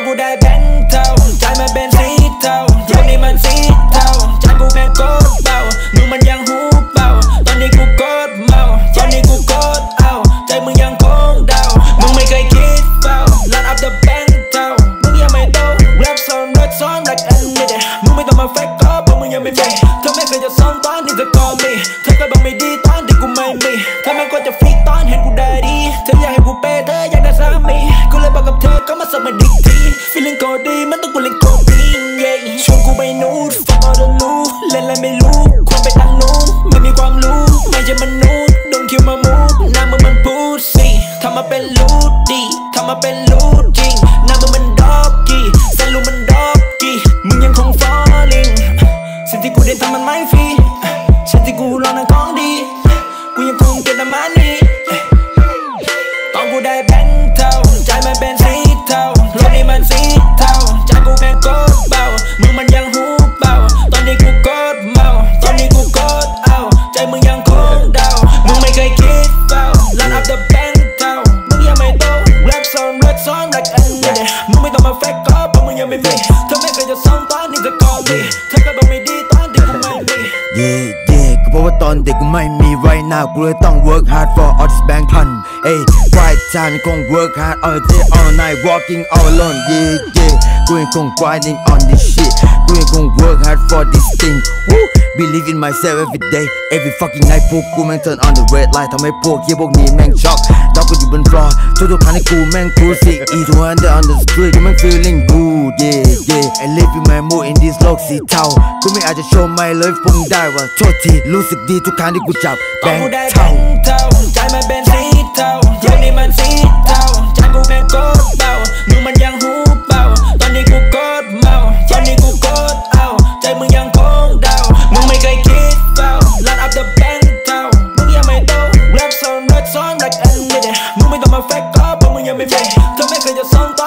อนกูได้แบงค์เทาใจมันเป็นสีเทาพวกนี้มันสีเทาใจกูแม่งโคตรเบามึงมันยังหูเบาตอนนี้กูโคตรเมาตอนนี้กูโคตรเอาใจมึงยังคงเดามึงไม่เคยคิดเฝ้า Land up the bank เทามึงยังไม่โต rap ซ้อน rap ซ้อน like a nigga มึงไม่ต้องมา fake ก็เพราะมึงยังไม่มีเธอไม่เคยจะซ้อมตอนที่เธอ call me I've been losing. มึงไม่ต้องมา fake ก็เพราะมึงยังไม่มีเธอไม่เคยจะซ้อมตอนที่เธอ call me เธอเคยบอกไม่ดีตอนที่กูไม่มี Yeah yeah ก็เพราะว่าตอนเด็กกูไม่มี right now กูเลยต้อง work hard for all this bank พันเอ้ย right time ยังคง work hard all day all night walking all alone yeah yeah กูยังคง grinding on this shit กูยังคง work hard for this thing Woo believe in myself every day every fucking night พวกกูแม่ง turn on the red light ทำให้พวกเฮียพวกนี้แม่งช็อกดอกกู ทุกๆครั้งที่กูแม่งกูสิ E 200 on the street กูแม่ง feeling good yeah yeah I live in my mood in this โลกสีเทากูไม่อาจจะโชว์ไม่เลยผมได้ว่าโชคทีรู้สึกดีทุกครั้งที่กูจับแบงค์เทาใจมันเป็นสีเทาอยู่นี่มันสี que yo son